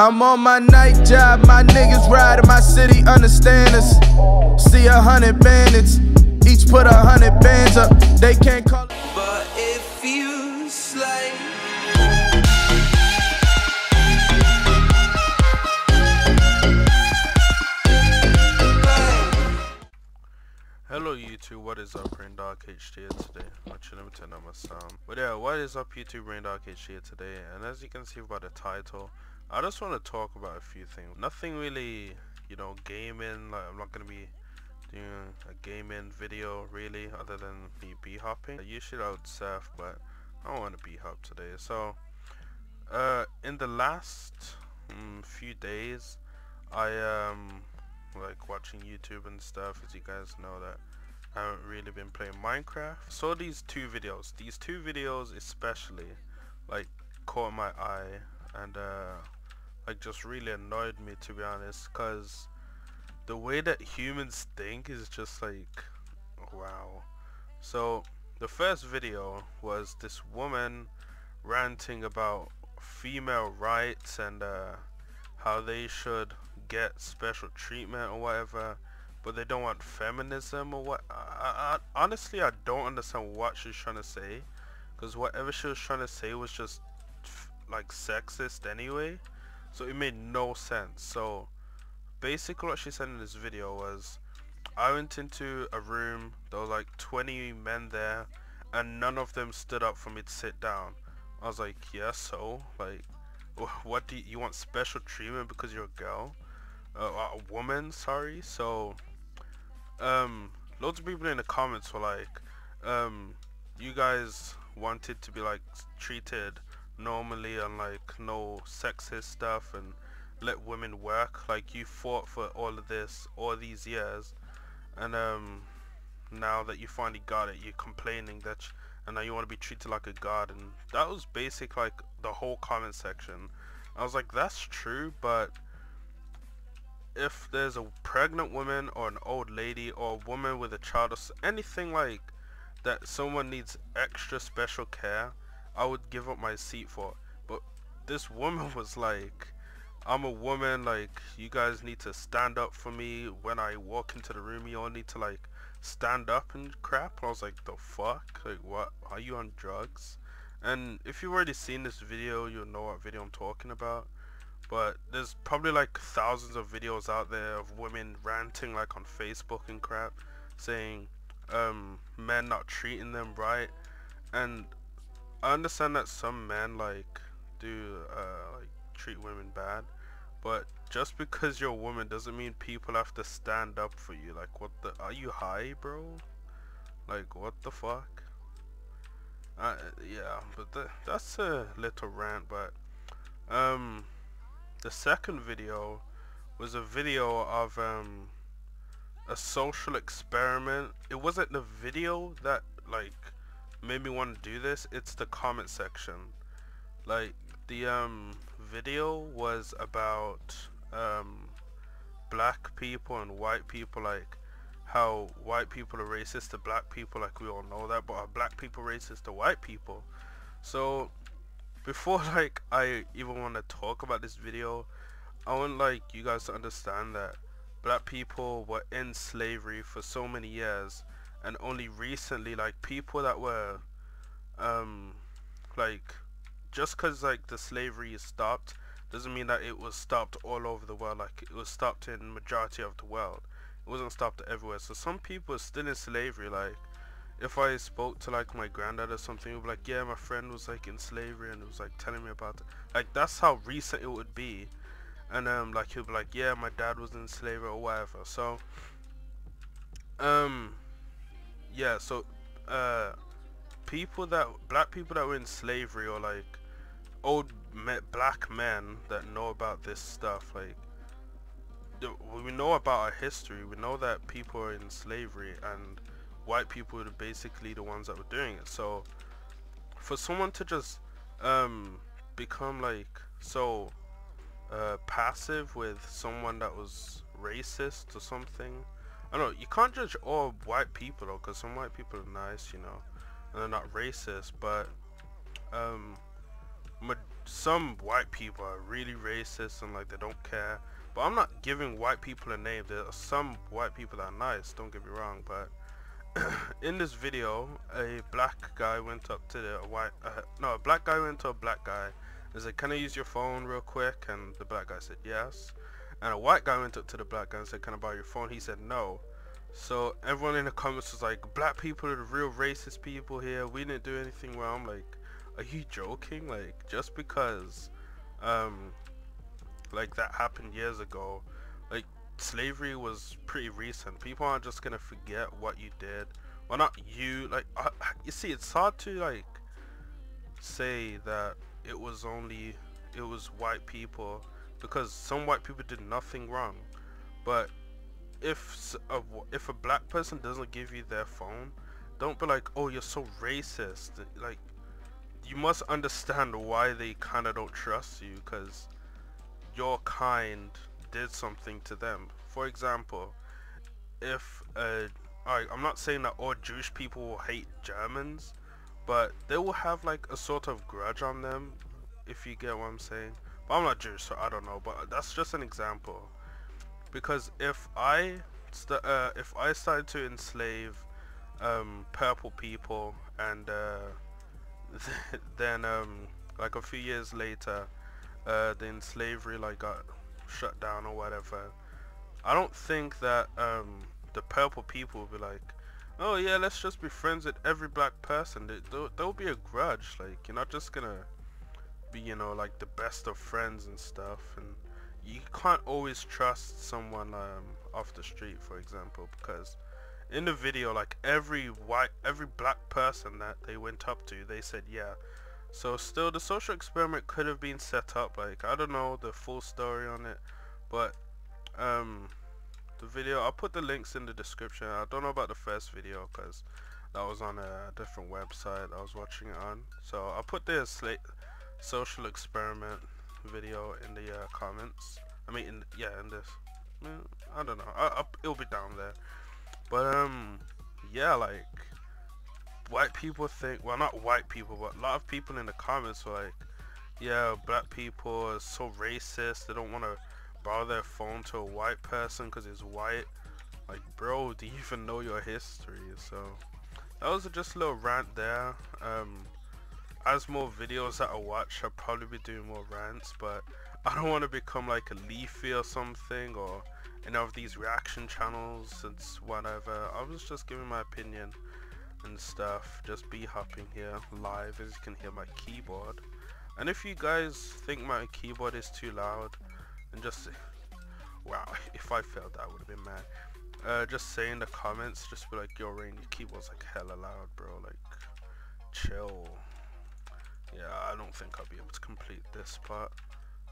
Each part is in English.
I'm on my night job, my niggas ride in my city, understand us. See a hundred bandits, each put a hundred bands up. They can't call it. But it feels like Hello YouTube, what is up? Rain Darg HD here today. I'm chilling with my sound. But yeah, what is up YouTube? Rain Darg HD here today. And as you can see by the title, I just want to talk about a few things. Nothing really, you know, gaming. Like I'm not gonna be doing a gaming video really, other than me b hopping. Usually I would surf, but I don't want to b hop today. So, uh, in the last um, few days, I um like watching YouTube and stuff as you guys know that I haven't really been playing Minecraft. Saw these two videos. These two videos especially like caught my eye and uh like just really annoyed me to be honest cuz the way that humans think is just like wow. So the first video was this woman ranting about female rights and uh how they should get special treatment or whatever but they don't want feminism or what I, I, honestly I don't understand what she's trying to say because whatever she was trying to say was just like sexist anyway so it made no sense. So basically what she said in this video was I went into a room there were like 20 men there and none of them stood up for me to sit down. I was like yeah so like what do you, you want special treatment because you're a girl? Uh, a woman, sorry. So, um, loads of people in the comments were like, um, you guys wanted to be like treated normally and like no sexist stuff and let women work. Like you fought for all of this all these years, and um, now that you finally got it, you're complaining that. and now you want to be treated like a god and that was basic like the whole comment section I was like that's true but if there's a pregnant woman or an old lady or a woman with a child or anything like that someone needs extra special care I would give up my seat for but this woman was like I'm a woman like you guys need to stand up for me. When I walk into the room you all need to like stand up and crap. I was like the fuck? Like what? Are you on drugs? And if you've already seen this video you'll know what video I'm talking about. But there's probably like thousands of videos out there of women ranting like on Facebook and crap saying um, men not treating them right. And I understand that some men like do uh, like treat women bad but just because you're a woman doesn't mean people have to stand up for you. Like what the are you high bro? Like what the fuck? Uh, yeah but the, that's a little rant but um the second video was a video of um, a social experiment. It wasn't the video that like made me want to do this. It's the comment section. Like the um, video was about um, black people and white people like how white people are racist to black people like we all know that but are black people racist to white people so before like I even want to talk about this video I want like you guys to understand that black people were in slavery for so many years and only recently like people that were um like just cause like the slavery is stopped doesn't mean that it was stopped all over the world like it was stopped in majority of the world it wasn't stopped everywhere so some people are still in slavery like if I spoke to like my granddad or something, he'd be like, yeah, my friend was like in slavery and it was like telling me about it. Like that's how recent it would be. And um, like he'll be like, yeah, my dad was in slavery or whatever. So, um, yeah. So, uh, people that black people that were in slavery or like old me black men that know about this stuff, like we know about our history. We know that people are in slavery and white people were basically the ones that were doing it. So for someone to just um, become like so uh, passive with someone that was racist or something, I don't know. You can't judge all white people though, because some white people are nice, you know, and they're not racist. But um, some white people are really racist and like they don't care. But I'm not giving white people a name. There are some white people that are nice, don't get me wrong, but in this video, a black guy went up to the white, uh, no, a black guy went to a black guy and said, can I use your phone real quick? And the black guy said, yes. And a white guy went up to the black guy and said, can I borrow your phone? He said, no. So everyone in the comments was like, black people are the real racist people here. We didn't do anything wrong. like, are you joking? Like, just because, um, like that happened years ago, like slavery was pretty recent. People aren't just gonna forget what you did. Well, not you. Like, uh, you see, it's hard to like say that it was only it was white people because some white people did nothing wrong. But if a, if a black person doesn't give you their phone, don't be like, oh, you're so racist. Like, you must understand why they kind of don't trust you because your kind did something to them. For example, if uh, I'm not saying that all Jewish people will hate Germans, but they will have like a sort of grudge on them, if you get what I'm saying. I'm not Jewish, so I don't know. But that's just an example. Because if I, uh, if I started to enslave um, purple people, and uh, then um, like a few years later, uh, then slavery like got shut down or whatever. I don't think that um, the purple people will be like, oh yeah, let's just be friends with every black person. There, will be a grudge. Like you're not just gonna be, you know, like the best of friends and stuff. And you can't always trust someone um, off the street, for example, because in the video, like every white, every black person that they went up to, they said, yeah, so still the social experiment could have been set up like I don't know the full story on it but um the video I'll put the links in the description I don't know about the first video because that was on a different website I was watching it on so I'll put this social experiment video in the uh, comments I mean in, yeah in this I don't know I, I, it'll be down there but um yeah like white people think, well not white people, but a lot of people in the comments were like, yeah, black people are so racist, they don't want to borrow their phone to a white person because he's white. Like, bro, do you even know your history? So, that was just a little rant there. Um, as more videos that I watch, I'll probably be doing more rants, but I don't want to become like a Leafy or something, or any of these reaction channels, it's whatever. I was just giving my opinion and stuff just b hopping here live as you can hear my keyboard. And if you guys think my keyboard is too loud and just wow if I failed that would have been mad. Uh, just say in the comments just be like yo Rain your keyboard's like hella loud bro like chill yeah I don't think I'll be able to complete this part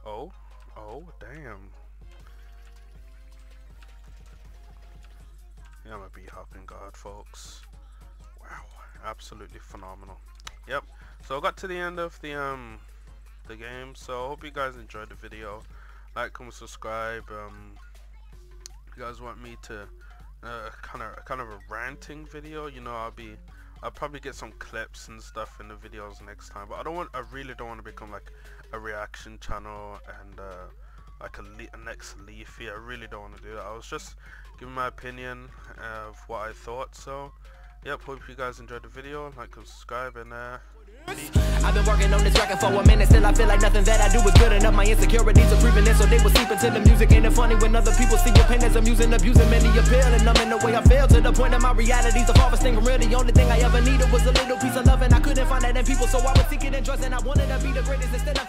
oh oh damn yeah I'm a b hopping god folks Wow, absolutely phenomenal. Yep. So I got to the end of the um the game. So I hope you guys enjoyed the video. Like, comment, subscribe. Um, you guys want me to uh, kind of kind of a ranting video? You know, I'll be I'll probably get some clips and stuff in the videos next time. But I don't want I really don't want to become like a reaction channel and uh, like a, le a next Leafy. I really don't want to do that. I was just giving my opinion of what I thought. So yep hope you guys enjoyed the video like subscribe and uh I've been working on this record for a minute, still I feel like nothing that I do is good enough. My insecurities are creeping in, so they will seep into the music. Ain't funny when other people see your pain as I'm using, abusing many appeal, and I'm in the way I feel to the point that my reality's the farthest thing from real. The only thing I ever needed was a little piece of love, and I couldn't find that in people, so I was seeking and drugs, and I wanted to be the greatest instead of.